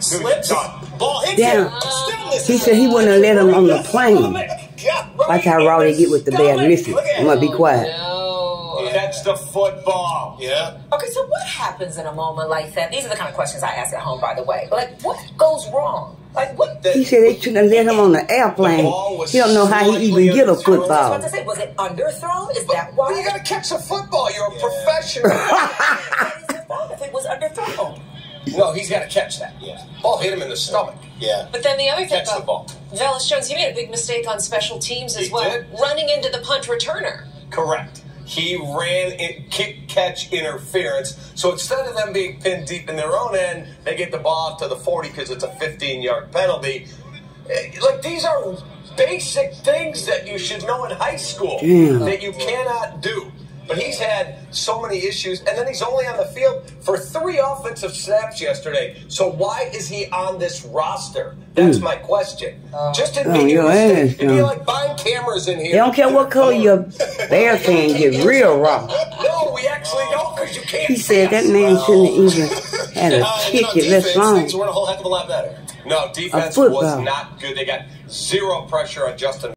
Slips. Ball hits Damn. him. Still missing. He said he wouldn't have let him on the plane. Yeah, Watch how raw they get with the bad Listen, I'm gonna be quiet. No. Catch the football. Yeah. Okay, so what happens in a moment like that? These are the kind of questions I ask at home, by the way. Like, what goes wrong? Like, what? He said they shouldn't have let him on the airplane. He don't know how he even get a I was football. about to say, was it underthrown? Is that why? Well, you gotta catch a football. You're a professional. if it was underthrown. No, he's got to catch that. Yeah. Ball hit him in the stomach. Yeah. But then the other thing Catch the about ball. Velus Jones, he made a big mistake on special teams as He well, did? running into the punt returner. Correct. He ran in kick catch interference. So instead of them being pinned deep in their own end, they get the ball off to the 40 because it's a 15 yard penalty. Eh, Like these are basic things that you should know in high school Damn. that you cannot do. But he's had so many issues, and then he's only on the field for three offensive snaps yesterday. So why is he on this roster? That's my question. Just admit Oh, your your mistake. ass, It'd be like buying cameras in here. They don't care what color your bear fan get real raw. No, we actually don't because you can't. He see said that us. man shouldn't even had a Uh, you know, ticket less defense, long. Things were a whole heck of a lot better. No, defense was not good. They got zero pressure on Justin.